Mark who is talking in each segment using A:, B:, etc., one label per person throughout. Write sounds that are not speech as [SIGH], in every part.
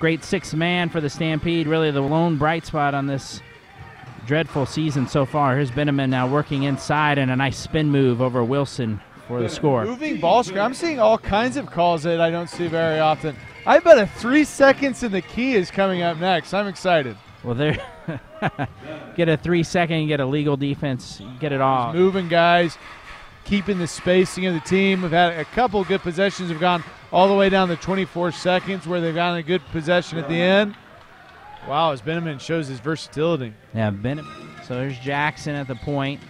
A: great sixth man for the Stampede. Really the lone bright spot on this dreadful season so far. Here's Benimon now working inside and a nice spin move over Wilson for the score.
B: Moving ball screen. I'm seeing all kinds of calls that I don't see very often. I bet a three seconds in the key is coming up next. I'm excited.
A: Well, there, [LAUGHS] get a three second, get a legal defense, get it all.
B: Moving guys, keeping the spacing of the team. We've had a couple good possessions. Have gone all the way down to 24 seconds, where they've gotten a good possession at the end. Wow, as Benjamin shows his versatility.
A: Yeah, Benimon. So there's Jackson at the point,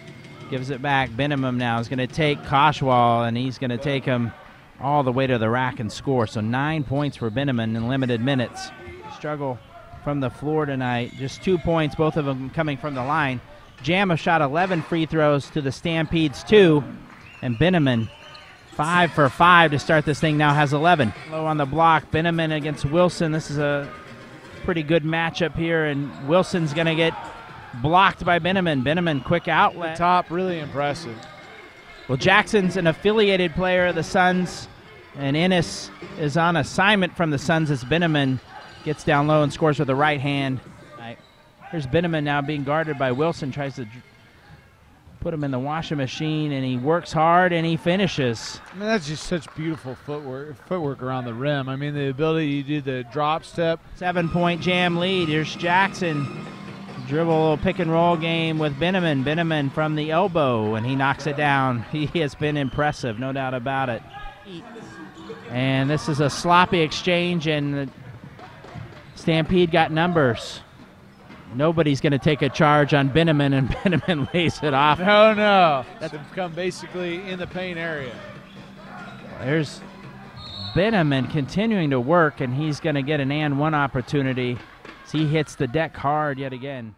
A: gives it back. Benham now is going to take Koshwal, and he's going to take him all the way to the rack and score. So nine points for Benham in limited minutes. Struggle from the floor tonight. Just two points, both of them coming from the line. Jama shot 11 free throws to the Stampedes two, and Benjamin five for five to start this thing. Now has 11. Low on the block. Benjamin against Wilson. This is a pretty good matchup here, and Wilson's going to get blocked by Benjamin. Benjamin quick outlet.
B: The top really impressive.
A: Well, Jackson's an affiliated player of the Suns, and Ennis is on assignment from the Suns as Benjamin gets down low and scores with the right hand. Here's Benjamin now being guarded by Wilson, tries to put him in the washing machine, and he works hard and he finishes.
B: I mean, that's just such beautiful footwork, footwork around the rim. I mean, the ability to do the drop step.
A: Seven point jam lead. Here's Jackson. Dribble pick and roll game with Benjamin. Benjamin from the elbow, and he knocks it down. [LAUGHS] He has been impressive, no doubt about it. And this is a sloppy exchange, and Stampede got numbers. Nobody's going to take a charge on Benjamin, and [LAUGHS] Benjamin lays it off.
B: No, no. That's become basically in the paint area.
A: There's Benjamin continuing to work, and he's going to get an and one opportunity. he hits the deck hard yet again.